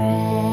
breath.